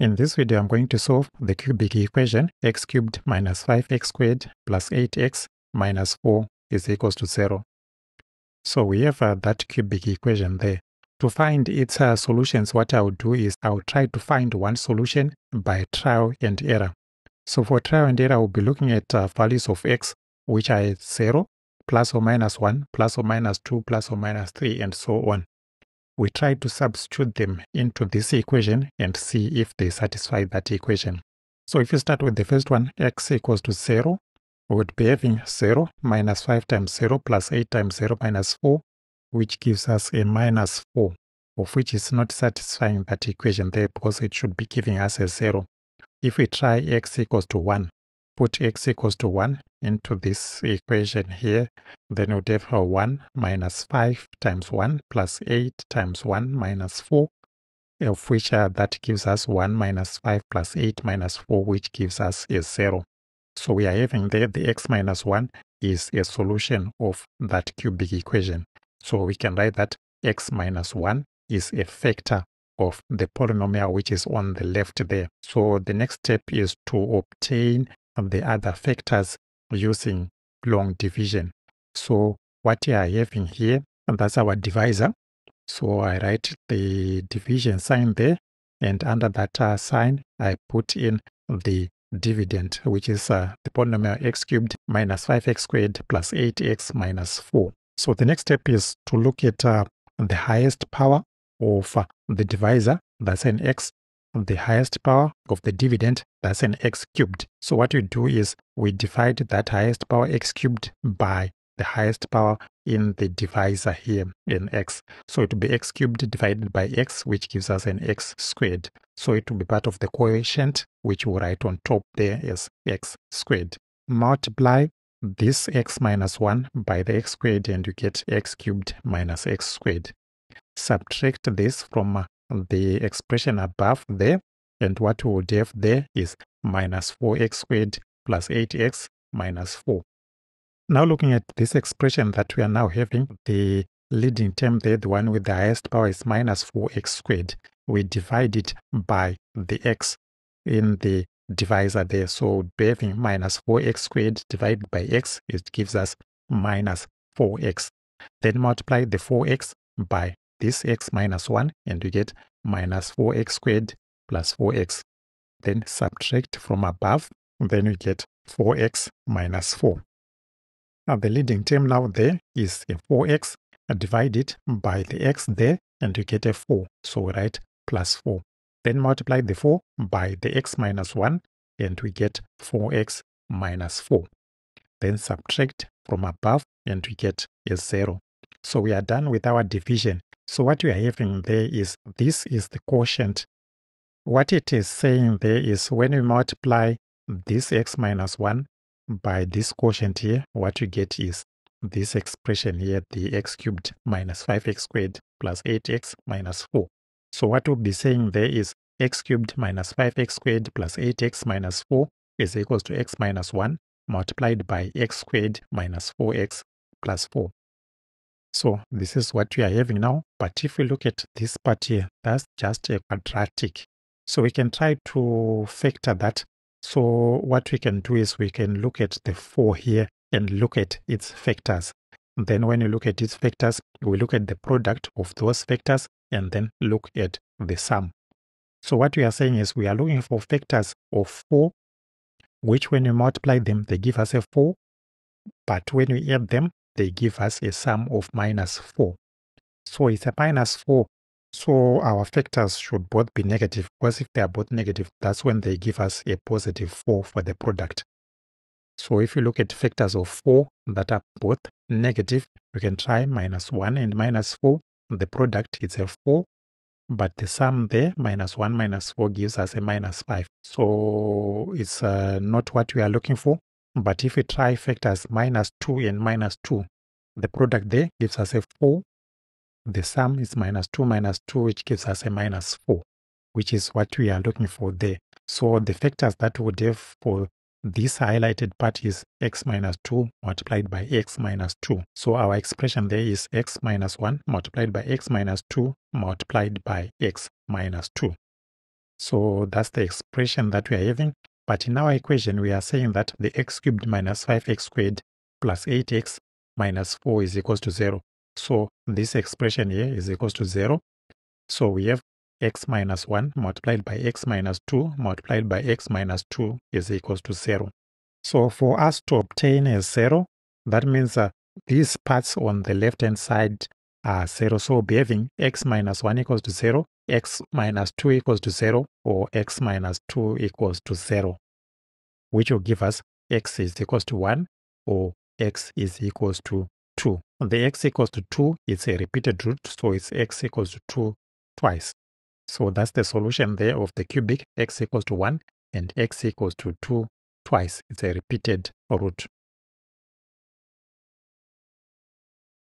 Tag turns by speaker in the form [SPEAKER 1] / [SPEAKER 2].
[SPEAKER 1] In this video, I'm going to solve the cubic equation x cubed minus 5x squared plus 8x minus 4 is equals to 0. So we have uh, that cubic equation there. To find its uh, solutions, what I'll do is I'll try to find one solution by trial and error. So for trial and error, I'll be looking at uh, values of x, which are 0, plus or minus 1, plus or minus 2, plus or minus 3, and so on we try to substitute them into this equation and see if they satisfy that equation. So if you start with the first one, x equals to 0, we would be having 0 minus 5 times 0 plus 8 times 0 minus 4, which gives us a minus 4, of which is not satisfying that equation there because it should be giving us a 0. If we try x equals to 1, put x equals to 1 into this equation here, then we'd have 1 minus 5 times 1 plus 8 times 1 minus 4, of which uh, that gives us 1 minus 5 plus 8 minus 4, which gives us a 0. So we are having there the x minus 1 is a solution of that cubic equation. So we can write that x minus 1 is a factor of the polynomial which is on the left there. So the next step is to obtain the other factors using long division. So what you are having here, and that's our divisor. So I write the division sign there, and under that uh, sign, I put in the dividend, which is uh, the polynomial x cubed minus 5x squared plus 8x minus 4. So the next step is to look at uh, the highest power of uh, the divisor, that's an x, the highest power of the dividend, that's an x cubed. So what we do is we divide that highest power x cubed by the highest power in the divisor here in x. So it will be x cubed divided by x, which gives us an x squared. So it will be part of the quotient, which we'll write on top there as x squared. Multiply this x minus 1 by the x squared and you get x cubed minus x squared. Subtract this from the expression above there and what we would have there is minus 4x squared plus 8x minus 4. Now looking at this expression that we are now having, the leading term there, the one with the highest power is minus 4x squared. We divide it by the x in the divisor there. So having minus 4x squared divided by x, it gives us minus 4x. Then multiply the 4x by this x minus 1 and you get minus 4x squared plus 4x. Then subtract from above, then you get 4x minus 4. Now the leading term now there is a 4x. Divide it by the x there and you get a 4. So write plus 4. Then multiply the 4 by the x minus 1 and we get 4x minus 4. Then subtract from above and we get a 0. So we are done with our division. So what we are having there is this is the quotient. What it is saying there is when we multiply this x minus 1 by this quotient here, what you get is this expression here, the x cubed minus 5x squared plus 8x minus 4. So what we'll be saying there is x cubed minus 5x squared plus 8x minus 4 is equals to x minus 1 multiplied by x squared minus 4x plus 4. So this is what we are having now. But if we look at this part here, that's just a quadratic. So we can try to factor that. So what we can do is we can look at the 4 here and look at its factors. Then when you look at its factors, we look at the product of those factors and then look at the sum. So what we are saying is we are looking for factors of 4, which when you multiply them, they give us a 4. But when we add them, they give us a sum of minus 4. So it's a minus 4. So our factors should both be negative because if they are both negative, that's when they give us a positive 4 for the product. So if you look at factors of 4 that are both negative, we can try minus 1 and minus 4. The product is a 4, but the sum there, minus 1 minus 4, gives us a minus 5. So it's uh, not what we are looking for. But if we try factors minus 2 and minus 2, the product there gives us a 4. The sum is minus 2 minus 2, which gives us a minus 4, which is what we are looking for there. So the factors that we would have for this highlighted part is x minus 2 multiplied by x minus 2. So our expression there is x minus 1 multiplied by x minus 2 multiplied by x minus 2. So that's the expression that we are having. But in our equation, we are saying that the x cubed minus 5x squared plus 8x minus 4 is equals to 0. So this expression here is equals to 0. So we have x minus 1 multiplied by x minus 2 multiplied by x minus 2 is equals to 0. So for us to obtain a 0, that means uh, these parts on the left hand side are 0. So we'll be having x minus 1 equals to 0, x minus 2 equals to 0, or x minus 2 equals to 0, which will give us x is equals to 1 or x is equals to 2. The x equals to 2 is a repeated root, so it's x equals to 2 twice. So that's the solution there of the cubic x equals to 1 and x equals to 2 twice. It's a repeated root.